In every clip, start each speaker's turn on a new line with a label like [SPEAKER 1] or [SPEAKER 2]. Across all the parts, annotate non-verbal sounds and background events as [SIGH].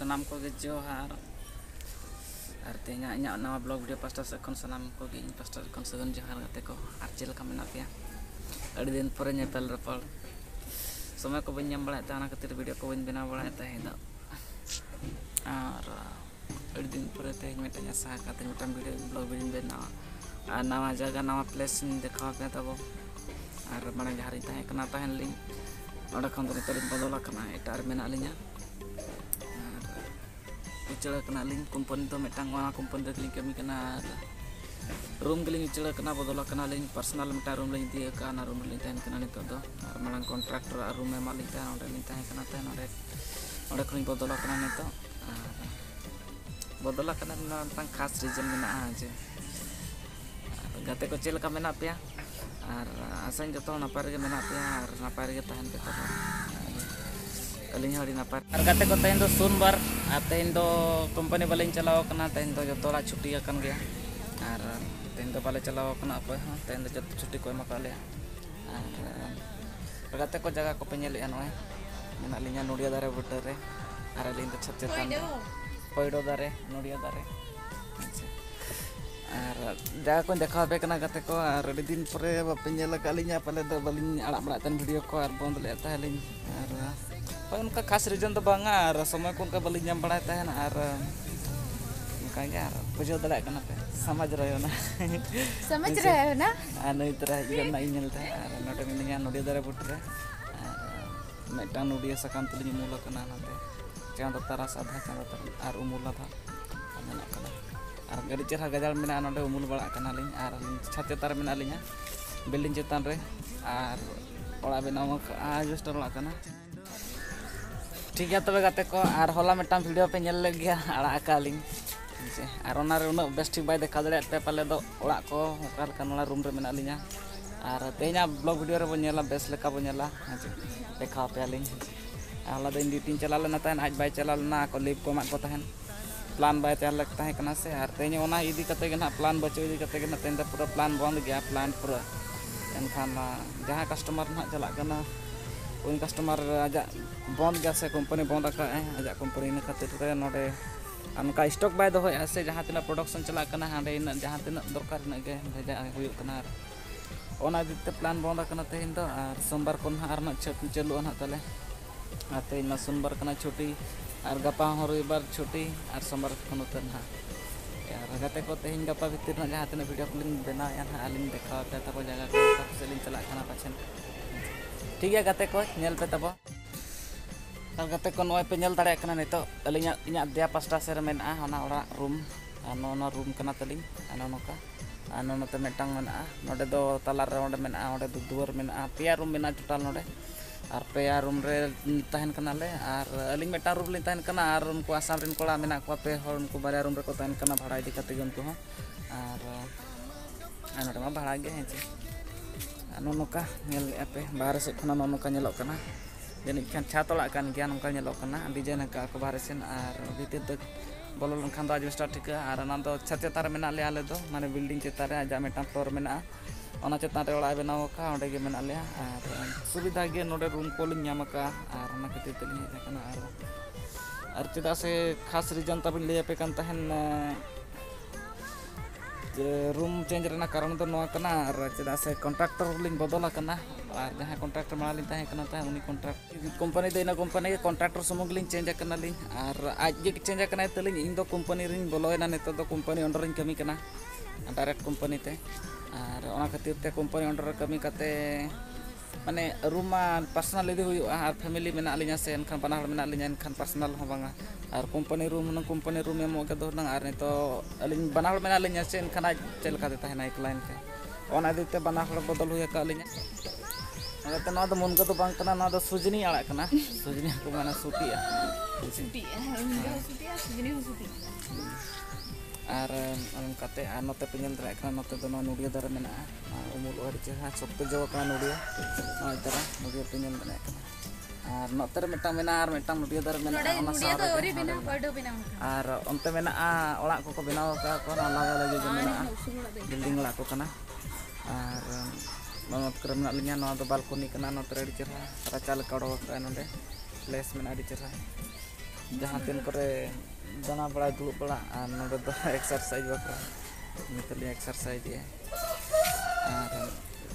[SPEAKER 1] sanam ko ge johar ar tehnya inya nama blog video pasta se kon sanam ko ge in pasta kon segun johar gate ko ar chel ka mena pia adi din pore nyepel repol somay ko banyam bala ta na katir video ko bin bina bala ta heda ar adi din pore teh metanya sa katin mitam video blog bin bina ar nama jaga nama place ni dekha pe tabo ar mana jahari tahe kena tahen link ᱚᱸᱰᱮ ᱠᱷᱚᱱ ᱫᱚ ᱱᱤᱛᱚᱜ ᱞᱤᱧ ᱵᱚᱫᱚᱞ ᱟᱠᱟᱱᱟ ᱮᱴᱟᱜ ᱨᱮ ᱢᱮᱱᱟᱜ ᱞᱤᱧᱟ kecil kena link kumpon itu metang wah kumpon dari link kami kena room keling icelah kena bodolah kena link personal metang room link dia ke room link tahan kena itu tuh nah, malang kontraktor ah, room memang link tahan udah link tahan kena tahan udah orang keling bodolah kena itu bodolah kena tentang ah, khas region kena aja. Ah, gate kecil cil apa ya ar asang joto napar ge apa ya ar napa ge tahan ke ᱟᱹᱞᱤᱧ ᱦᱚᱸ ᱟᱹᱰᱤ ᱱᱟᱯᱟᱭ ᱟᱨ ᱜᱟᱛᱮ ᱠᱚ ᱛᱮᱦᱮᱧ ᱫᱚ ᱥᱳᱢᱵᱟᱨ ᱟᱨ ᱛᱮᱦᱮᱧ ᱫᱚ ᱠᱳᱢᱯᱟᱱᱤ ᱵᱟᱹᱞᱤᱧ ᱪᱟᱞᱟᱣ ᱟᱠᱟᱱᱟ ᱛᱮᱦᱮᱧ ᱫᱚ ᱡᱚᱛᱚ ᱦᱚᱲᱟᱜ ᱪᱷᱩᱴᱤ ᱟᱠᱟᱱ ᱜᱮᱭᱟ ᱟᱨ ᱛᱮᱦᱮᱧ ᱫᱚ ᱵᱟᱞᱮ ᱪᱟᱞᱟᱣ ᱟᱠᱟᱱᱟ ᱚᱠᱚᱭ ᱦᱚᱸ ᱛᱮᱦᱮᱧ ᱫᱚ ᱡᱚᱛᱚ ᱪᱷᱩᱴᱤ ᱠᱚ ᱮᱢ ᱟᱠᱟᱫ ᱞᱮᱭᱟ ᱟᱨ ᱜᱟᱛᱮ ᱠᱚ ᱡᱟᱭᱜᱟ ᱠᱚᱯᱮ ᱧᱮᱞᱮᱫᱼᱟ ᱱᱚᱜᱼᱚᱭ ᱢᱮᱱᱟᱜ ᱞᱤᱧᱟ ᱱᱚᱲᱤᱭᱟ ᱫᱟᱨᱮ ᱵᱩᱴᱟᱹ ᱨᱮ ᱟᱨ ᱟᱹᱞᱤᱧ ᱫᱚ ᱪᱷᱟᱛ ᱪᱮᱛᱟᱱ ᱨᱮ ᱯᱚᱭᱰᱚ ᱫᱟᱨᱮ ᱱᱚᱲᱤᱭᱟ ᱫᱟᱨᱮ dakon da kabe kana kate ko ar din pore ba penyela kalinya pale da balin alak melatan video ko ar bon dole ta lin ar pon ka khas reason da bang ar sama kon ka balin nyam bada ta ar ka ga ar pujo dole kana pe samaj rayo na
[SPEAKER 2] samaj rayo na anu
[SPEAKER 1] itra jidan na inyel ta ar noda minnya nodi dara putra medan nodi sakam tulinya mula kana nate canda taras adha canda tar ar umula ta menak kana ᱟᱨ ᱜᱟᱹᱰᱤ ᱪᱮᱨᱦᱟ ᱜᱟᱡᱟᱲ ᱢᱮᱱᱟᱜᱼᱟ ᱱᱚᱰᱮ ᱩᱢᱩᱞ ᱵᱟᱲᱟᱜ ᱠᱟᱱᱟᱞᱤᱧ ᱟᱨ ᱪᱷᱟᱛ ᱪᱮᱛᱟᱱ ᱨᱮ ᱢᱮᱱᱟᱜ ᱞᱤᱧᱟ ᱵᱤᱞᱰᱤᱝ ᱪᱮᱛᱟᱱ ᱨᱮ ᱟᱨ ᱚᱲᱟᱜ ᱵᱮᱱᱟᱣ ᱠᱟᱜᱼᱟ ᱡᱚᱥᱴᱟᱨ ᱚᱲᱟᱜ ᱠᱟᱱᱟ ᱴᱷᱤᱠ ᱜᱮᱭᱟ ᱛᱚᱵᱮ ᱜᱟᱛᱮ ᱠᱚ ᱟᱨ ᱦᱚᱞᱟ ᱢᱤᱫᱴᱟᱝ ᱵᱷᱤᱰᱤᱭᱳ ᱯᱮ ᱧᱮᱞ ᱞᱮᱫ ᱜᱮᱭᱟ ᱟᱲᱟᱜ ᱟᱠᱟᱫ ᱞᱤᱧ ᱥᱮ ᱟᱨ ᱚᱱᱟᱨᱮ ᱩᱱᱟᱹᱜ ᱵᱮᱥ ᱴᱷᱤᱠ ᱵᱟᱭ ᱫᱮᱠᱷᱟᱣ ᱫᱟᱲᱮᱭᱟᱜ ᱛᱮ ᱯᱟᱞᱮ ᱫᱚ ᱚᱲᱟᱜ ᱠᱚ ᱚᱠᱟ ᱞᱮᱠᱟ ᱱᱚᱣᱟ ᱨᱩᱢ ᱨᱮ ᱢᱮᱱᱟᱜ ᱞᱤᱧᱟ ᱟᱨ ᱛᱮᱦᱮᱧᱟᱜ ᱵᱞᱚᱜ ᱵᱷᱤᱰᱤᱭᱳ ᱨᱮᱵᱚᱱ ᱧᱮᱞᱟ ᱵᱮᱥ ᱞᱮᱠᱟ ᱵᱚᱱ ᱧᱮᱞᱟ ᱦᱮᱸᱥᱮ ᱫᱮᱠᱷᱟᱣ ᱯᱮᱭᱟᱞᱤᱧ ᱦᱚᱞᱟ ᱫᱚ ᱤᱧ ᱰᱤᱭᱩᱴᱤᱧ ᱪᱟᱞᱟᱣ ᱞᱮᱱᱟ ᱛᱟᱦᱮᱱ ᱟᱡ ᱵᱟᱭ ᱪᱟᱞᱟᱣ ᱞᱮᱱᱟ ᱟᱠᱚ ᱞᱤᱵᱷ ᱠᱚ ᱮᱢᱟᱜ ᱠᱚ ᱛᱟᱦᱮᱱ प्लान बाय तैयार लगता है कना से और तेज ओना इदी कते प्लान बचो इदी कते पूरा प्लान बंद गया प्लान पूरा। एनखान जहाँ कस्टमर ना चलना करना उन कस्टमर आज बंद गया से कंपनी बंद रखा है, आज कंपनी खातिर ना उनका स्टॉक बै दो से जहाँ तीन प्रोडक्शन चलना हाँ इन, जहाँ तीन दरकार भेजा होना ओना प्लान बंद करना तेज तो सोमवार को ना और ना चालू ना तेज ना सोमवार छुट्टी ᱟᱨ ᱜᱟᱯᱟ ᱦᱚᱸ ᱨᱚᱵᱤᱵᱟᱨ ᱪᱷᱩᱴᱤ ᱟᱨ ᱥᱳᱢᱵᱟᱨ ᱠᱷᱚᱱ ᱩᱛᱟᱹᱨ ᱱᱟᱦᱟᱜ ᱟᱨ ᱜᱟᱛᱮ ᱠᱚ ᱛᱮᱦᱮᱧ ᱜᱟᱯᱟ ᱵᱷᱤᱛᱤᱨ ᱨᱮᱱᱟᱜ ᱡᱟᱦᱟᱸ ᱛᱤᱱᱟᱹᱜ ᱵᱷᱤᱰᱤᱭᱳ ᱠᱚᱞᱤᱧ ᱵᱮᱱᱟᱣᱮᱫᱼᱟ ᱱᱟᱦᱟᱜ ᱟᱹᱞᱤᱧ ᱫᱮᱠᱷᱟᱣ ᱟᱯᱮ ᱛᱟᱠᱚ ᱡᱟᱭᱜᱟ ᱠᱚ ᱚᱠᱟ ᱠᱚᱥᱮᱫ ᱞᱤᱧ ᱪᱟᱞᱟᱜ ᱠᱟᱱᱟ ᱯᱟᱪᱷᱮᱱ ᱴᱷᱤᱠ ᱜᱮᱭᱟ ᱜᱟᱛᱮ ᱠᱚ ᱧᱮᱞ ᱯᱮ ᱛᱟᱵᱚ ᱟᱨ ᱜᱟᱛᱮ ᱠᱚ ᱱᱚᱜᱼᱚᱭ ᱯᱮ ᱧᱮᱞ ᱫᱟᱲᱮᱭᱟᱜ ᱠᱟᱱᱟ ᱱᱤᱛᱚᱜ ᱟᱹᱞᱤᱧᱟᱜ ᱤᱧᱟᱹᱜ ᱫᱮᱭᱟ ᱯᱟᱥᱴᱟ ᱥᱮᱫ ᱨᱮ ᱢᱮᱱᱟᱜᱼᱟ ᱚᱱᱟ ᱚᱲᱟᱜ ᱨᱩᱢ ᱟᱨ ᱱᱚᱜᱼᱚ ᱱᱚᱣᱟ ᱨᱩᱢ ᱠᱟᱱᱟ ᱛᱟᱹᱞᱤᱧ ᱟᱨ ᱱᱚᱜᱼᱚ ᱱᱚᱝᱠᱟ ᱟᱨ ᱱᱚᱛᱮ ᱢᱤᱫᱴᱟᱝ ᱢᱮᱱᱟᱜᱼᱟ ᱱᱚᱰᱮ ᱫᱚ ᱛᱟᱞᱟᱨᱮ ᱚᱸᱰᱮ ᱢᱮᱱᱟᱜᱼᱟ ᱚᱸᱰᱮ ᱫᱚ ᱫᱩᱣᱟᱹᱨ ᱢᱮᱱᱟᱜᱼᱟ ᱯᱮᱭᱟ ᱨᱩᱢ ᱢᱮᱱᱟᱜᱼᱟ ᱴᱳᱴᱟᱞ ᱱᱚᱰᱮ ᱟᱨ ᱯᱮᱭᱟ ᱨᱩᱢ ᱨᱮ ᱛᱟᱦᱮᱱ ᱠᱟᱱᱟᱞᱮ ᱟᱨ ᱟᱹᱞᱤᱧ ᱢᱤᱫᱴᱟᱝ ᱨᱩᱢ ᱨᱮᱞᱤᱧ ᱛᱟᱦᱮᱱ ᱠᱟᱱᱟ ᱟᱨ ᱩᱱᱠᱩ ᱟᱥᱟᱢ ᱨᱮᱱ ᱠᱚᱲᱟ ᱢᱮᱱᱟᱜ ᱠᱚᱣᱟ ᱯᱮ ᱦᱚᱲ ᱩᱱᱠᱩ ᱵᱟᱨᱭᱟ ᱨᱩᱢ ᱨᱮᱠᱚ ᱛᱟᱦᱮᱱ ᱠᱟᱱᱟ ᱵᱷᱟᱲᱟ ᱤᱫᱤ ᱠᱟᱛᱮ ᱜᱮ ᱩᱱᱠᱩ ᱦᱚᱸ ᱟᱨ ᱟᱨ ᱱᱚᱰᱮ ᱢᱟ ᱵᱷᱟᱲᱟ ᱜᱮ ᱦᱮᱸ ᱪᱮ ᱟᱨ ᱱᱚᱜᱼᱚ ᱱᱚᱝᱠᱟ ᱧᱮᱞᱮᱫᱼᱟ ᱯᱮ ᱵᱟᱦᱨᱮ ᱥᱮᱫ ᱠᱷᱚᱱᱟᱜ ᱱᱚᱜᱼᱚ ᱱᱚᱝᱠᱟ ᱧᱮᱞᱚᱜ ᱠᱟᱱᱟ ᱡᱟᱹᱱᱤᱡ ᱠᱷᱟᱱ ᱪᱷᱟᱛ ᱚᱲᱟᱜ ᱠᱟᱱ ᱜᱮᱭᱟ ᱱᱚᱝᱠᱟ ᱧᱮᱞᱚᱜ ᱠᱟᱱᱟ ᱰᱤᱡᱟᱭᱤᱱ ᱟᱠᱟᱫ ᱠᱚ ᱵᱟᱦᱨᱮ ᱥᱮᱱ ᱟᱨ ᱵᱷᱤᱛᱤᱨ ᱛᱮ ᱵᱚᱞᱚ ᱞᱮᱱᱠᱷᱟᱱ ᱫᱚ ᱟᱡᱵᱮᱥᱴᱟᱨ ᱴᱷᱤᱠᱟᱹᱜᱼᱟ ᱟᱨ ᱚᱱᱟ ᱫᱚ ᱪᱷᱟᱛ ᱪᱮᱛᱟᱱ ᱨᱮ ᱢᱮᱱᱟᱜ ᱞᱮᱭᱟ ᱟᱞᱮ ᱫᱚ ᱢᱟᱱᱮ ᱵᱤᱞᱰᱤᱝ ᱪᱮᱛᱟᱱ ᱨᱮ ᱟᱡᱟᱜ ᱢᱤᱫᱴᱟᱝ ᱯᱷᱞᱳᱨ ᱢᱮᱱᱟᱜᱼᱟ ᱚᱱᱟ ᱪᱮᱛᱟᱱ ᱨᱮ ᱚᱲᱟᱜ ᱵᱮᱱᱟᱣ ᱟᱠᱟᱫᱼᱟ ᱚᱸᱰᱮ ᱜᱮ ᱢᱮᱱᱟᱜ ᱞᱮᱭᱟ ᱟᱨ ᱥᱩᱵᱤᱫᱷᱟ ᱜᱮ ᱱᱚᱰᱮ ᱨᱩᱢ ᱠᱚᱞᱤᱧ ᱧᱟᱢ ᱟᱠᱟᱫᱼᱟ ᱟᱨ ᱚᱱᱟ ᱠᱷᱟᱹᱛᱤᱨ ᱛᱮᱞᱤᱧ ᱦᱮᱡ ᱟᱠᱟᱱᱟ ᱟᱨ ᱟᱨ ᱪᱮᱫᱟᱜ ᱥᱮ ᱠᱷᱟᱥ ᱨᱤᱡᱚᱱ ᱛᱟᱵᱤᱱ ᱞᱟᱹᱭᱟᱯᱮ ᱠᱟᱱ ᱛᱟᱦᱮᱱ ᱡᱮ ᱨᱩᱢ ᱪᱮᱧᱡᱽ ᱨᱮᱱᱟᱜ ᱠᱟᱨᱚᱱ ᱫᱚ ᱱᱚᱣᱟ ᱠᱟᱱᱟ ᱟᱨ ᱪᱮᱫᱟᱜ ᱥᱮ ᱠᱚᱱᱴᱨᱟᱠᱴᱚᱨ ᱞᱤᱧ ᱵᱚᱫᱚᱞ ᱟᱠᱟᱱᱟ ᱟᱨ ᱡᱟᱦᱟᱸᱭ ᱠᱚᱱᱴᱨᱟᱠᱴᱚᱨ ᱢᱟᱲᱟᱝ ᱞᱤᱧ ᱛᱟᱦᱮᱸ ᱠᱟᱱᱟ ᱛᱟᱦᱮᱸ ᱩᱱᱤ ᱠᱚᱱᱴᱨᱟᱠᱴ ᱠᱳᱢᱯᱟᱱᱤ ᱫᱚ ᱤᱱᱟᱹ ᱠᱳᱢᱯᱟᱱᱤ ᱜᱮ ᱠᱚᱱᱴᱨᱟᱠᱴᱚᱨ ᱥᱩᱢᱩᱝ ᱜᱮᱞᱤᱧ ᱪᱮᱧᱡᱽ ᱟᱠᱟᱱᱟᱞᱤᱧ ᱟᱨ ᱟᱡ ᱜᱮ ᱪᱮᱧᱡᱽ ᱟᱠᱟᱱᱟᱭ ᱛᱟᱹᱞᱤᱧ ᱤᱧ ᱫᱚ ᱠᱳᱢᱯᱟᱱᱤ ᱨᱤᱧ ᱵᱚᱞᱚᱭᱮᱱᱟ ᱱᱤᱛᱚᱜ ᱫᱚ ᱠᱳᱢᱯᱟᱱᱤ ᱚᱸᱰᱮ ᱨᱤᱧ ᱠᱟᱹᱢᱤ ᱠᱟᱱᱟ ᱰᱟᱭᱨᱮᱠᱴ ᱠᱳᱢᱯᱟᱱᱤ ᱛᱮ ᱟᱨ ᱚᱱᱟ ᱠᱷᱟᱹᱛᱤᱨ ᱛᱮ ᱠᱳᱢᱯᱟᱱᱤ ᱚᱱᱰᱟᱨ ᱨᱮ ᱠᱟᱹᱢᱤ ᱠᱟᱛᱮ ᱢᱟᱱᱮ ᱨᱩᱢ ᱢᱟ ᱯᱟᱨᱥᱚᱱᱟᱞ ᱤᱫᱤ ᱦᱩᱭᱩᱜᱼᱟ ᱟᱨ ᱯᱷᱮᱢᱮᱞᱤ ᱢᱮᱱᱟᱜ ᱞᱤᱧᱟ ᱥᱮ ᱮᱱᱠᱷᱟᱱ ᱵᱟᱱᱟ ᱦᱚᱲ ᱢᱮᱱᱟᱜ ᱞᱤᱧᱟ ᱮᱱᱠᱷᱟᱱ ᱯᱟᱨᱥᱚᱱᱟᱞ ᱦᱚᱸ ᱵᱟᱝᱟ ᱟᱨ ᱠᱳᱢᱯᱟᱱᱤ ᱨᱩᱢ ᱦᱩᱱᱟᱹᱝ ᱠᱳᱢᱯᱟᱱᱤ ᱨᱩᱢ ᱮᱢᱚᱜ ᱜᱮ ᱫᱚ ᱦᱩᱱᱟᱹᱝ ᱟᱨ ᱱᱤᱛᱚᱜ ᱟᱹᱞᱤᱧ ᱵᱟᱱᱟ ᱦᱚᱲ ᱢᱮᱱᱟᱜ ᱞᱤᱧᱟ ᱥᱮ ᱮᱱᱠᱷᱟᱱ ᱟᱡ ᱪᱮᱫ ᱞᱮᱠᱟᱛᱮ ᱛᱟᱦᱮᱱᱟ ᱮᱠᱞᱟ ᱮᱱᱠᱷᱟᱱ ᱚᱱᱟ ᱤᱫᱤ ᱛᱮ ᱵᱟᱱᱟ ᱦᱚᱲ ᱵᱚᱫᱚᱞ ᱦᱩᱭ ᱟᱠᱟᱫ ᱞᱤᱧᱟ ᱚᱱᱟᱛᱮ ᱱᱚᱣᱟ ᱫᱚ ᱢᱩᱱᱜᱟᱹ ᱫᱚ ᱵᱟᱝ ᱠᱟᱱᱟ ᱱᱚᱣᱟ ᱫᱚ ᱥᱩᱡᱽᱱᱤ ᱟᱲᱟᱜ ᱠᱟᱱᱟ ᱥᱩᱡᱽᱱᱤ ᱦᱟᱹᱠᱩ ᱢᱟᱱᱮ ᱥᱩᱴᱤᱜᱼᱟ
[SPEAKER 2] ᱥᱩᱴᱤᱜᱼᱟ ᱥᱩᱡᱽᱱᱤ ᱦᱚᱸ ᱥᱩᱴᱤᱜᱼᱟ ᱟᱨ ᱚᱱᱠᱟ ᱛᱮ
[SPEAKER 1] ᱟᱨ ᱱᱚᱛᱮ ᱯᱮ ᱧᱮᱞ ᱫᱟᱲᱮᱭᱟᱜ ᱠᱟᱱᱟ ᱱᱚᱛᱮ ᱫᱚ ᱱᱚᱣᱟ ᱱᱩᱲᱤᱭᱟᱹ ᱫᱟᱨᱮ ᱢᱮᱱᱟᱜᱼᱟ ᱩᱢᱩᱞᱚᱜᱼᱟ ᱟᱹᱰᱤ ᱪᱮᱦᱨᱟ ᱥᱚᱠᱛᱚ ᱡᱚ ᱟᱠᱟᱱᱟ ᱱᱩᱲᱤᱭᱟᱹ ᱱᱚᱜᱼᱚᱭ ᱛᱟᱨᱟ ᱱᱩᱲᱤᱭᱟᱹ ᱯᱮ ᱧᱮᱞ ᱫᱟᱲᱮᱭᱟᱜ ᱠᱟᱱᱟ ᱟᱨ ᱱᱚᱛᱮ ᱨᱮ ᱢᱤᱫᱴᱟᱝ ᱢᱮᱱᱟᱜᱼᱟ ᱟᱨ ᱢᱤᱫᱴᱟᱝ ᱱᱩᱲᱤᱭᱟᱹ ᱫᱟᱨᱮ ᱢᱮᱱᱟᱜᱼᱟ ᱚᱱᱟ
[SPEAKER 2] ᱥᱟᱶᱛᱮ
[SPEAKER 1] ᱟᱨ ᱚᱱᱛᱮ ᱢᱮᱱᱟᱜᱼᱟ ᱚᱲᱟᱜ ᱠᱚᱠᱚ ᱵᱮᱱᱟᱣ ᱟᱠᱟᱫ ᱠᱚ ᱚᱱᱟ ᱟᱞᱟᱫᱟ ᱞᱟᱹᱜᱤᱫ ᱢᱮᱱᱟᱜᱼᱟ ᱵᱤᱞᱰᱤᱝ ᱚᱲᱟᱜ ᱠᱚ ᱠᱟᱱᱟ ᱟᱨ ᱱᱚᱣᱟ ᱠᱚᱨᱮ ᱢᱮᱱᱟᱜ ᱞᱤᱧᱟ ᱱᱚᱣᱟ ᱫᱚ ᱵᱟᱞᱠᱚᱱᱤ ᱠᱟᱱᱟ ᱱᱚᱛᱮ ᱨᱮ ᱟᱹᱰᱤ ᱪᱮᱦᱨᱟ ᱨᱟᱪᱟ ᱞᱮᱠᱟ ᱚᱰᱚᱠ ᱟᱠᱟᱫᱼᱟ ᱱᱚᱰᱮ ᱯᱞᱮᱥ ᱢᱮᱱᱟᱜᱼᱟ ᱟᱹᱰᱤ ᱪᱮᱦᱨᱟ ᱡᱟᱦᱟᱸ ᱛᱤᱱ ᱠᱚᱨᱮ jangan pula dulu pula menurut anu, [LAUGHS] exercise juga mentally exercise dia. Nah,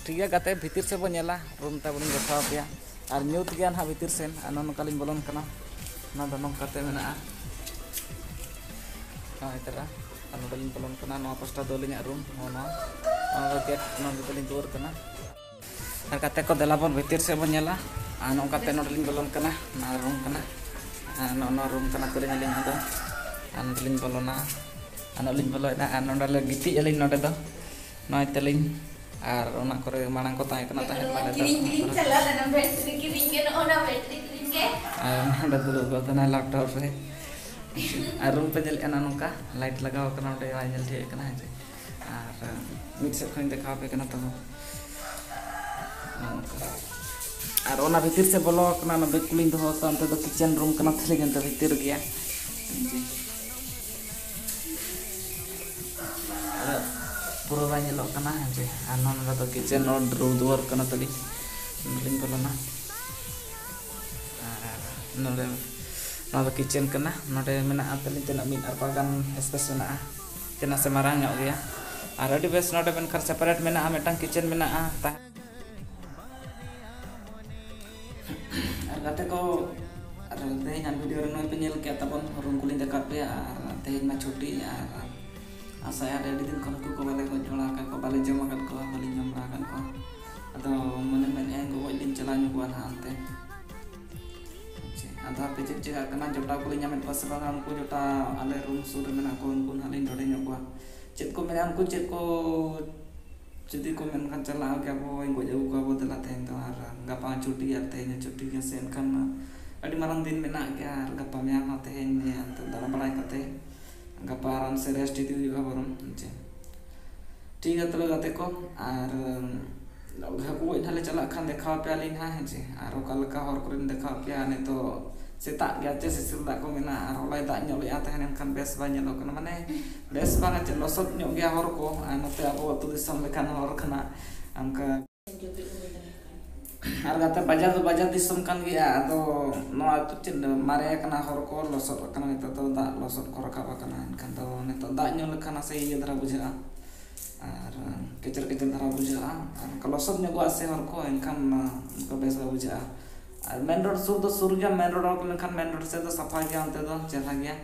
[SPEAKER 1] dia katanya bitir saya punya lah room tabun gak tahu ya. Ar new tian ha bitir sen anon kali belum kena. Nah dan anu katanya mana ah. Nah itu lah. Anu kali belum kena no apa dolinya room mau mau. Mau lagi anu kali tour kena. Ar katanya kok delapan bitir saya punya lah. Anu katanya anon kali belum kena nah room kena anak norung tanah kuring aling ada anak ling polona anak ling polona anak ada lagi
[SPEAKER 2] ti aling ada tuh noy teling. Ar ona kore manang
[SPEAKER 1] kota e itu pada dulu laptop e. re penjel anak nungka light lagau kena udah yang jel kena aja ar mixer pe kena ᱟᱨ ᱢᱤᱫ ᱥᱮᱫ ᱠᱷᱚᱱ ᱫᱮᱠᱷᱟᱣ ᱯᱮ ᱠᱟᱱᱟ ᱛᱚ ᱱᱚᱝᱠᱟ ᱟᱨ ᱚᱱᱟ ᱵᱷᱤᱛᱤᱨ ᱥᱮ ᱵᱚᱞᱚ ᱠᱟᱱᱟ ᱚᱱᱟ ᱵᱮᱜᱽ ᱠᱚᱞᱤᱧ ᱫᱚᱦᱚ ᱠᱟᱜᱼᱟ ᱚᱱᱛᱮ ᱫᱚ ᱠᱤᱪᱮᱱ ᱨᱩᱢ ᱠᱟᱱᱟ ᱛᱟᱹᱞᱤᱧ ᱚᱱᱛᱮ ᱵᱷᱤᱛᱤᱨ ᱜᱮᱭᱟ ᱟᱨ ᱯᱩᱨᱟᱹ ᱵᱟᱭ ᱧᱮᱞᱚᱜ ᱠᱟᱱᱟ ᱦᱮᱸ ᱥᱮ ᱟᱨ ᱱᱚᱰᱮ ᱫᱚ ᱠᱤᱪᱮᱱ ᱨᱩᱢ ᱫᱩᱣᱟᱹᱨ ᱠᱟᱱᱟ ᱛᱟᱹᱞᱤᱧ ᱱᱚᱰᱮᱞᱤᱧ ᱵᱚᱞᱚᱱᱟ ᱟᱨ ᱱᱚᱰᱮ ᱱᱚᱣᱟ ᱫᱚ ᱠᱤᱪᱮᱱ ᱠᱟᱱᱟ ᱱᱚᱰᱮ ᱢᱮᱱᱟᱜᱼᱟ ᱛᱟᱹᱞᱤᱧ ᱛᱤᱱᱟᱹᱜ ᱢᱤᱫ ᱟᱨᱵᱟ ᱜᱟᱱ ᱥᱯᱮᱥ ᱢᱮᱱᱟᱜᱼᱟ ᱛᱤᱱᱟᱹᱜ ᱥᱮ ᱢᱟᱨᱟᱝ ᱧᱚᱜ ᱜᱮᱭᱟ ᱟᱨ ᱟᱹᱰᱤ ᱵᱮᱥ ᱱᱚᱰᱮ ᱢᱮᱱᱠᱷᱟᱱ ᱥᱮᱯᱟᱨᱮᱴ ᱢᱮᱱᱟᱜᱼᱟ ᱢᱤᱫᱴᱟᱝ ᱠᱤᱪᱮᱱ ᱢᱮᱱᱟᱜᱼᱟ Kateko ada teh nyambi di renung penyel ke ataupun orang kulin dekat ya teh ma cuti ya saya ada di tim kalau ku kembali kau jolakan kau balik jam makan kau balik jam makan kau atau menemani yang kau balik jalan kau anak ante atau apa cek cek kena jota kulin nyamet pas sebangan ku jota ada room sur mena kau pun halin dore nyokua cek kau mena ku cek kau jadi kau menkan celah kau yang kau jauh kau telah teh itu arah setak ya aja sih sih tak komen lah aku lagi tak nyolok ya yang kan best banyak karena best banget losot nyolok horko anu aku waktu disampaikan horko kena angka harga tuh terpajar disumkan kia ah, atau no itu cinta mare kena horko losot kena itu tuh tak losot korok kan apa kena kan tau neta iya tak nyolek kena saya tera buja. Ar kecer kecer tera buja ah, kalau sot nyogo ase horko engkan muka besa buja ah. ar main road sur tu sur gya main road aku engkan main road saya tu sapa gya ante tu cerah gya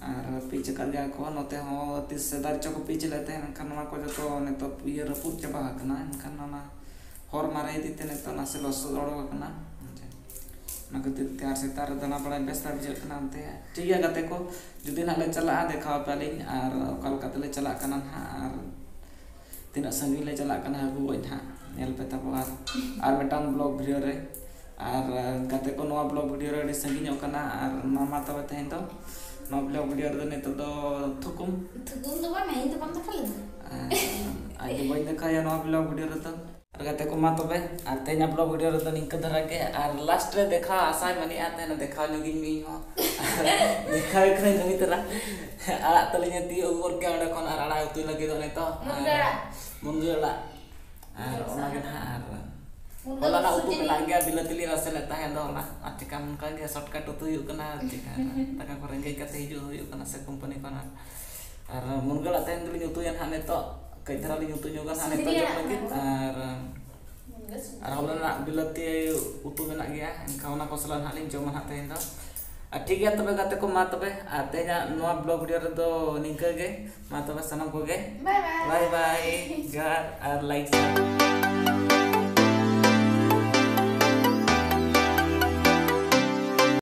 [SPEAKER 1] ar piche kar gya no note ho tis sedar cokop piche lete engkan nama ko jatuh neta iya repot coba kena engkan nama ᱦᱚᱨ ᱢᱟᱨᱮ ᱤᱫᱤᱛᱮ ᱱᱤᱛᱚᱜ ᱱᱟᱥᱮ ᱞᱚᱥᱚᱫ ᱚᱰᱚᱠ ᱟᱠᱟᱱᱟ ᱚᱱᱟ ᱠᱷᱟᱹᱛᱤᱨ ᱛᱮ ᱟᱨ ᱥᱮᱛᱟᱜ ᱨᱮ ᱫᱟᱬᱟ ᱵᱟᱲᱟᱭ ᱵᱮᱥ ᱵᱟᱭ ᱵᱩᱡᱷᱟᱹᱜ ᱠᱟᱱᱟ ᱚᱱᱛᱮ ᱴᱷᱤᱠ ᱜᱮᱭᱟ ᱜᱟᱛᱮ ᱠᱚ ᱡᱩᱫᱤ ᱱᱟᱦᱟᱜ ᱞᱮ ᱪᱟᱞᱟᱜᱼᱟ ᱫᱮᱠᱷᱟᱣ ᱯᱮᱭᱟᱞᱤᱧ ᱟᱨ ᱚᱠᱟ ᱞᱮᱠᱟ ᱛᱮᱞᱮ ᱪᱟᱞᱟᱜ ᱠᱟᱱᱟ ᱱᱟᱦᱟᱜ ᱟᱨ ᱛᱤᱱᱟᱹᱜ ᱥᱟᱺᱜᱤᱧ ᱞᱮ ᱪᱟᱞᱟᱜ ᱠᱟᱱᱟ ᱦᱟᱹᱠᱩ ᱜᱚᱡ ᱱᱟᱦᱟᱜ ᱧᱮᱞ ᱯᱮ ᱛᱟᱵᱚ ᱟᱨ ᱟᱨ ᱢᱤᱫᱴᱟᱝ ᱵᱞᱚᱜ ᱵᱷᱤᱰᱤᱭᱳ ᱨᱮ ᱟᱨ ᱜᱟᱛᱮ ᱠᱚ ᱱᱚᱣᱟ ᱵᱞᱚᱜ ᱵᱷᱤᱰᱤᱭᱳ ᱨᱮ ᱟᱹᱰᱤ ᱥᱟᱺᱜᱤᱧᱚᱜ ᱠᱟᱱᱟ ᱟᱨ ᱱᱚᱣᱟ ᱢᱟ ᱛᱚᱵᱮ ᱛᱮᱦᱮᱧ ᱫᱚ ᱱᱚᱣᱟ ᱵᱞᱚᱜ ᱵᱷᱤᱰᱤᱭᱳ ᱨᱮᱫᱚ ᱱᱤᱛᱚᱜ ᱫᱚ ᱛᱷᱩᱠᱩᱢ
[SPEAKER 2] Tugum tu kan main tu kan tak kalah.
[SPEAKER 1] ᱟᱡ ᱫᱚ ᱵᱟᱹᱧ ᱫᱮᱠᱷᱟᱣᱟ ᱱᱚᱣᱟ ᱵᱞᱚᱜ ᱵᱷᱤᱰᱤᱭᱳ ᱨᱮᱫᱚ कहते को मातो बे आते हैं अपना वीडियो रहता नहीं कदर आके और लास्ट रे देखा आशा है मनी आते हैं ना देखा जोगी मी हो देखा एक नहीं नहीं तेरा आड़ा तले ने ती और
[SPEAKER 2] क्या उड़ा
[SPEAKER 1] कौन आड़ा उतु लगे तो नहीं तो मुंगला और ओना के ना Wala na upo kalangga bila tili rasa na tahan daw na at saka mun kalangga shortcut tuyo kana at saka taka korengge kate hijo tuyo kana sa company kana ar mun gala tahan kay tara ni uto nyo kan ani tayo magit ar ar ako na bilati ay uto na nagya ang kau na kosalan halin jo man hatay nito at tigi ang tabi be, ati matabi at blog diyo rin to ninka gay matabi sanang ko gay
[SPEAKER 2] bye bye
[SPEAKER 1] bye bye Jaga. like